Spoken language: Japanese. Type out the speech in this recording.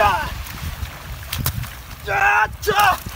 じゃあじゃあ